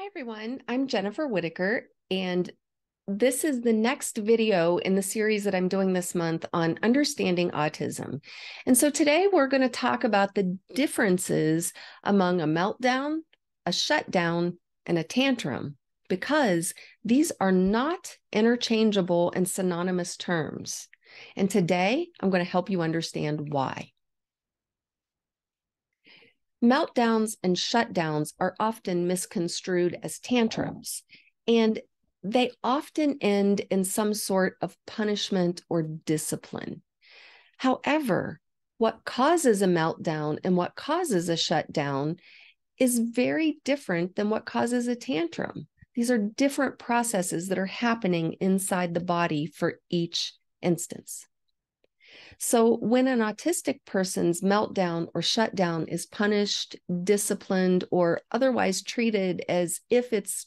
Hi, everyone. I'm Jennifer Whitacre, and this is the next video in the series that I'm doing this month on understanding autism. And so today we're going to talk about the differences among a meltdown, a shutdown, and a tantrum, because these are not interchangeable and synonymous terms. And today I'm going to help you understand why. Meltdowns and shutdowns are often misconstrued as tantrums, and they often end in some sort of punishment or discipline. However, what causes a meltdown and what causes a shutdown is very different than what causes a tantrum. These are different processes that are happening inside the body for each instance. So, when an autistic person's meltdown or shutdown is punished, disciplined, or otherwise treated as if it's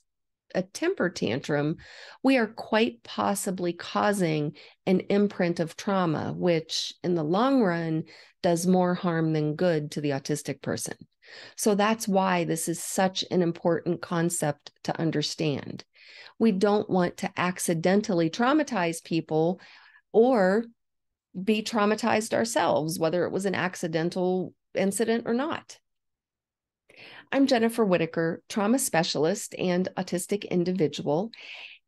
a temper tantrum, we are quite possibly causing an imprint of trauma, which in the long run does more harm than good to the autistic person. So that's why this is such an important concept to understand. We don't want to accidentally traumatize people or be traumatized ourselves, whether it was an accidental incident or not. I'm Jennifer Whitacre, trauma specialist and autistic individual.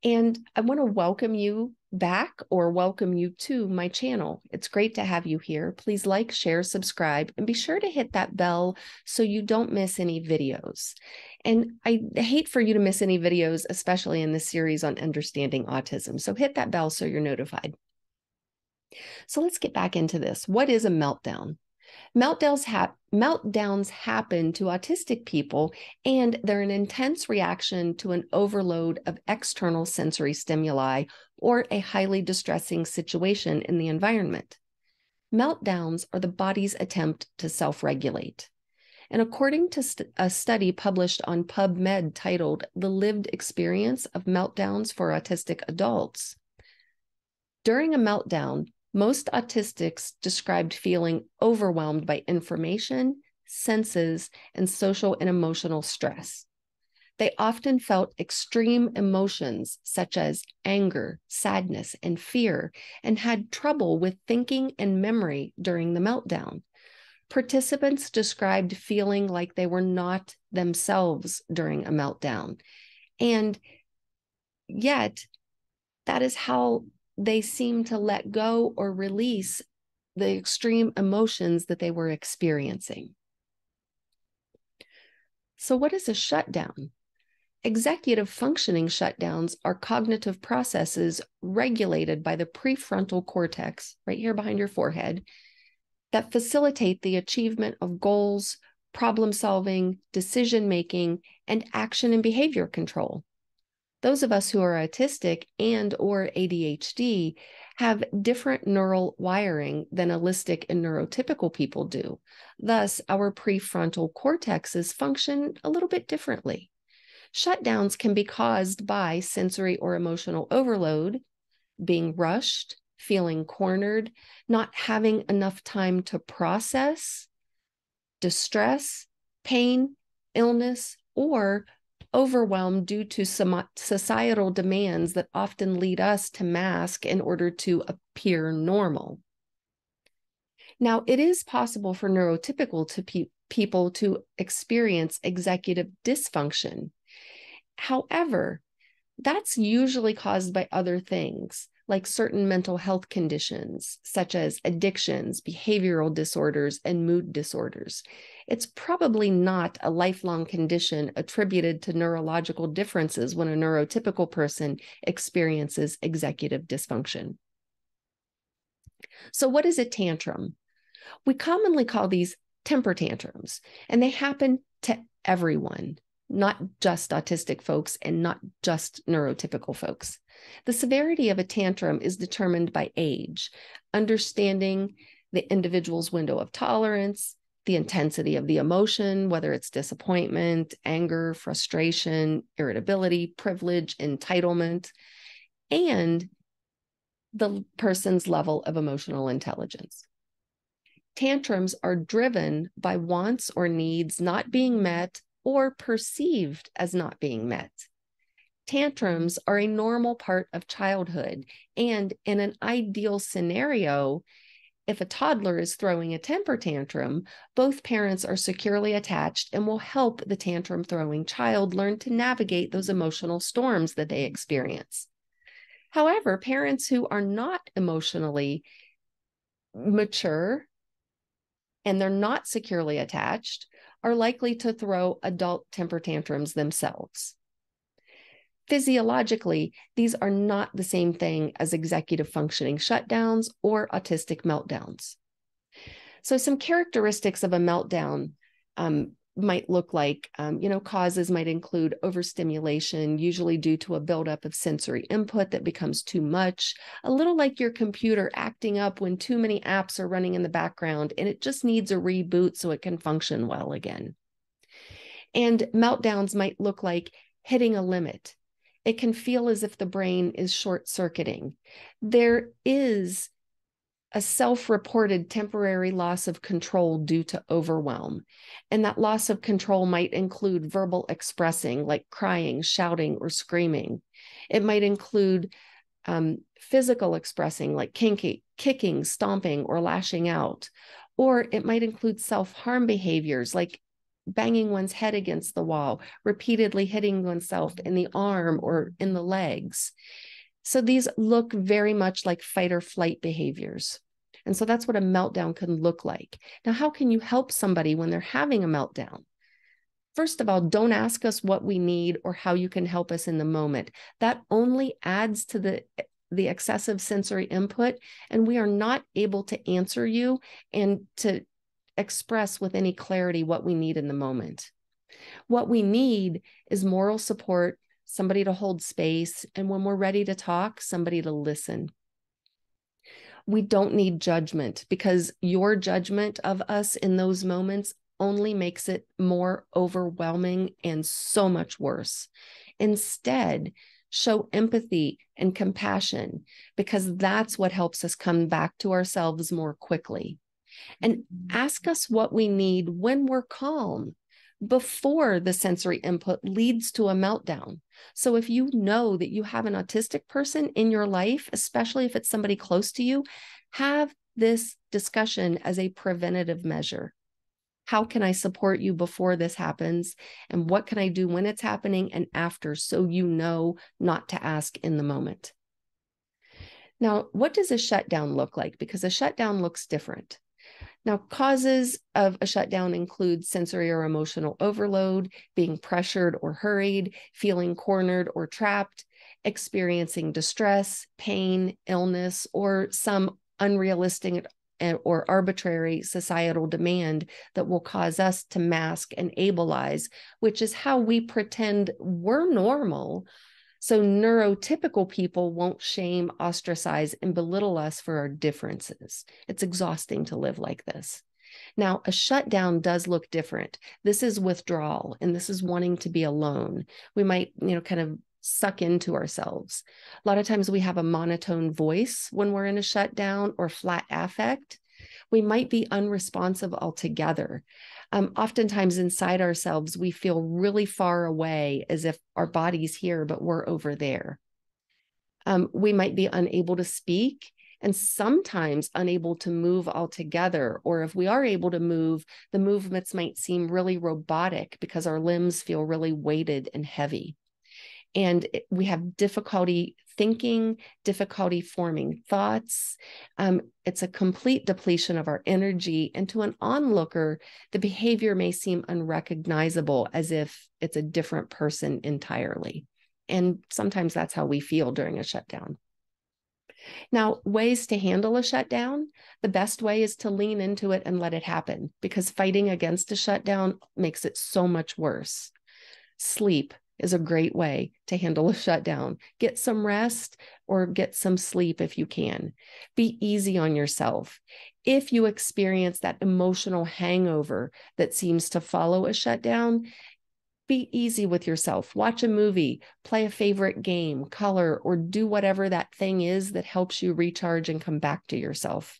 And I want to welcome you back or welcome you to my channel. It's great to have you here. Please like, share, subscribe, and be sure to hit that bell so you don't miss any videos. And I hate for you to miss any videos, especially in this series on understanding autism. So hit that bell so you're notified. So let's get back into this. What is a meltdown? Meltdowns, meltdowns happen to autistic people, and they're an intense reaction to an overload of external sensory stimuli or a highly distressing situation in the environment. Meltdowns are the body's attempt to self regulate. And according to st- a study published on PubMed titled The Lived Experience of Meltdowns for Autistic Adults, during a meltdown, most autistics described feeling overwhelmed by information, senses, and social and emotional stress. They often felt extreme emotions such as anger, sadness, and fear, and had trouble with thinking and memory during the meltdown. Participants described feeling like they were not themselves during a meltdown. And yet, that is how they seem to let go or release the extreme emotions that they were experiencing. So, what is a shutdown? Executive functioning shutdowns are cognitive processes regulated by the prefrontal cortex, right here behind your forehead, that facilitate the achievement of goals, problem solving, decision making, and action and behavior control those of us who are autistic and or ADHD have different neural wiring than allistic and neurotypical people do. Thus, our prefrontal cortexes function a little bit differently. Shutdowns can be caused by sensory or emotional overload, being rushed, feeling cornered, not having enough time to process, distress, pain, illness, or overwhelmed due to societal demands that often lead us to mask in order to appear normal. Now, it is possible for neurotypical to pe- people to experience executive dysfunction. However, that's usually caused by other things like certain mental health conditions, such as addictions, behavioral disorders, and mood disorders. It's probably not a lifelong condition attributed to neurological differences when a neurotypical person experiences executive dysfunction. So, what is a tantrum? We commonly call these temper tantrums, and they happen to everyone not just autistic folks and not just neurotypical folks. The severity of a tantrum is determined by age, understanding the individual's window of tolerance, the intensity of the emotion, whether it's disappointment, anger, frustration, irritability, privilege, entitlement, and the person's level of emotional intelligence. Tantrums are driven by wants or needs not being met or perceived as not being met. Tantrums are a normal part of childhood. And in an ideal scenario, if a toddler is throwing a temper tantrum, both parents are securely attached and will help the tantrum throwing child learn to navigate those emotional storms that they experience. However, parents who are not emotionally mature and they're not securely attached are likely to throw adult temper tantrums themselves. Physiologically, these are not the same thing as executive functioning shutdowns or autistic meltdowns. So, some characteristics of a meltdown um, might look like, um, you know, causes might include overstimulation, usually due to a buildup of sensory input that becomes too much, a little like your computer acting up when too many apps are running in the background and it just needs a reboot so it can function well again. And meltdowns might look like hitting a limit, it can feel as if the brain is short circuiting. There is a self reported temporary loss of control due to overwhelm. And that loss of control might include verbal expressing, like crying, shouting, or screaming. It might include um, physical expressing, like kinky, kicking, stomping, or lashing out. Or it might include self harm behaviors like banging one's head against the wall, repeatedly hitting oneself in the arm or in the legs. So these look very much like fight or flight behaviors. And so that's what a meltdown can look like. Now, how can you help somebody when they're having a meltdown? First of all, don't ask us what we need or how you can help us in the moment. That only adds to the the excessive sensory input and we are not able to answer you and to express with any clarity what we need in the moment. What we need is moral support, somebody to hold space, and when we're ready to talk, somebody to listen. We don't need judgment because your judgment of us in those moments only makes it more overwhelming and so much worse. Instead, show empathy and compassion because that's what helps us come back to ourselves more quickly and mm-hmm. ask us what we need when we're calm before the sensory input leads to a meltdown. So, if you know that you have an autistic person in your life, especially if it's somebody close to you, have this discussion as a preventative measure. How can I support you before this happens? And what can I do when it's happening and after so you know not to ask in the moment? Now, what does a shutdown look like? Because a shutdown looks different. Now, causes of a shutdown include sensory or emotional overload, being pressured or hurried, feeling cornered or trapped, experiencing distress, pain, illness, or some unrealistic or arbitrary societal demand that will cause us to mask and ableize, which is how we pretend we're normal so, neurotypical people won't shame, ostracize, and belittle us for our differences. It's exhausting to live like this. Now, a shutdown does look different. This is withdrawal, and this is wanting to be alone. We might, you know, kind of suck into ourselves. A lot of times we have a monotone voice when we're in a shutdown or flat affect. We might be unresponsive altogether um, oftentimes inside ourselves, we feel really far away as if our body's here, but we're over there. Um, we might be unable to speak and sometimes unable to move altogether. Or if we are able to move, the movements might seem really robotic because our limbs feel really weighted and heavy. And we have difficulty thinking, difficulty forming thoughts. Um, it's a complete depletion of our energy. And to an onlooker, the behavior may seem unrecognizable as if it's a different person entirely. And sometimes that's how we feel during a shutdown. Now, ways to handle a shutdown the best way is to lean into it and let it happen because fighting against a shutdown makes it so much worse. Sleep, is a great way to handle a shutdown. Get some rest or get some sleep if you can. Be easy on yourself. If you experience that emotional hangover that seems to follow a shutdown, be easy with yourself. Watch a movie, play a favorite game, color, or do whatever that thing is that helps you recharge and come back to yourself.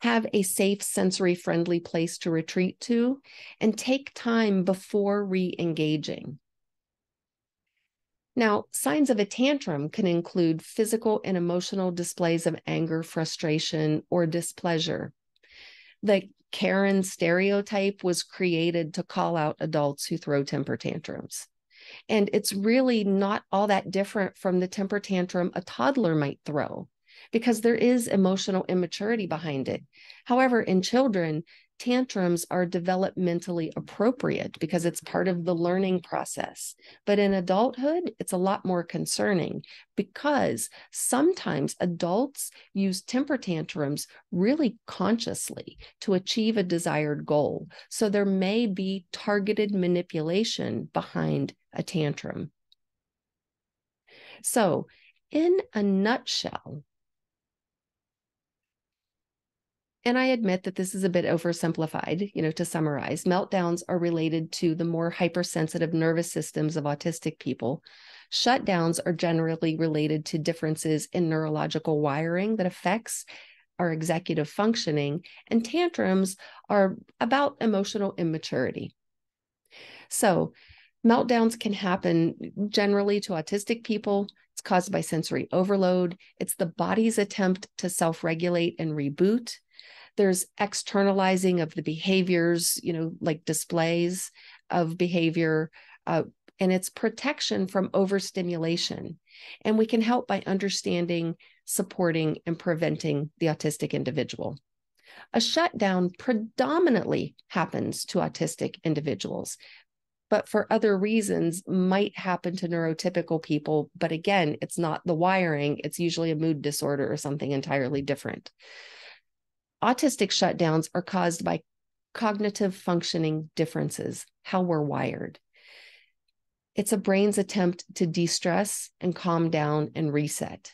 Have a safe, sensory friendly place to retreat to, and take time before re engaging. Now, signs of a tantrum can include physical and emotional displays of anger, frustration, or displeasure. The Karen stereotype was created to call out adults who throw temper tantrums. And it's really not all that different from the temper tantrum a toddler might throw because there is emotional immaturity behind it. However, in children, tantrums are developmentally appropriate because it's part of the learning process. But in adulthood, it's a lot more concerning because sometimes adults use temper tantrums really consciously to achieve a desired goal. So there may be targeted manipulation behind a tantrum. So, in a nutshell, And I admit that this is a bit oversimplified, you know, to summarize. Meltdowns are related to the more hypersensitive nervous systems of autistic people. Shutdowns are generally related to differences in neurological wiring that affects our executive functioning, and tantrums are about emotional immaturity. So, meltdowns can happen generally to autistic people. It's caused by sensory overload. It's the body's attempt to self regulate and reboot there's externalizing of the behaviors you know like displays of behavior uh, and it's protection from overstimulation. And we can help by understanding supporting and preventing the autistic individual. A shutdown predominantly happens to autistic individuals but for other reasons might happen to neurotypical people. But again it's not the wiring it's usually a mood disorder or something entirely different autistic shutdowns are caused by cognitive functioning differences, how we're wired. It's a brain's attempt to de stress and calm down and reset.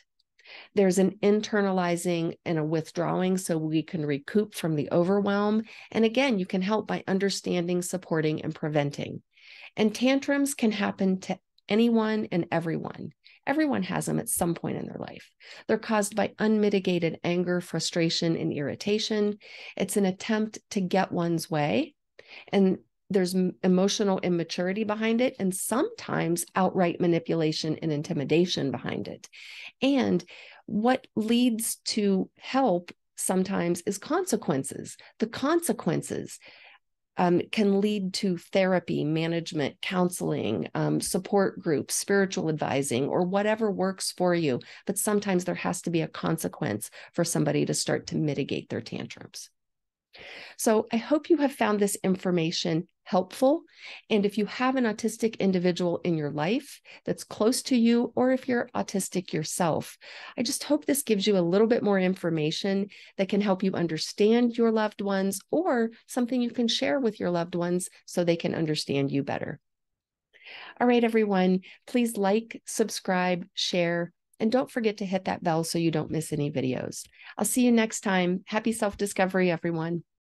There's an internalizing and a withdrawing so we can recoup from the overwhelm. And again, you can help by understanding, supporting, and preventing. And tantrums can happen to anyone and everyone. Everyone has them at some point in their life. They're caused by unmitigated anger, frustration, and irritation. It's an attempt to get one's way. And there's emotional immaturity behind it, and sometimes outright manipulation and intimidation behind it. And what leads to help sometimes is consequences. The consequences um, can lead to therapy, management, counseling, um, support groups, spiritual advising, or whatever works for you. But sometimes there has to be a consequence for somebody to start to mitigate their tantrums. So I hope you have found this information helpful. And if you have an autistic individual in your life that's close to you, or if you're autistic yourself, I just hope this gives you a little bit more information that can help you understand your loved ones or something you can share with your loved ones so they can understand you better. All right, everyone, please like, subscribe, share, and don't forget to hit that bell so you don't miss any videos. I'll see you next time. Happy self discovery, everyone.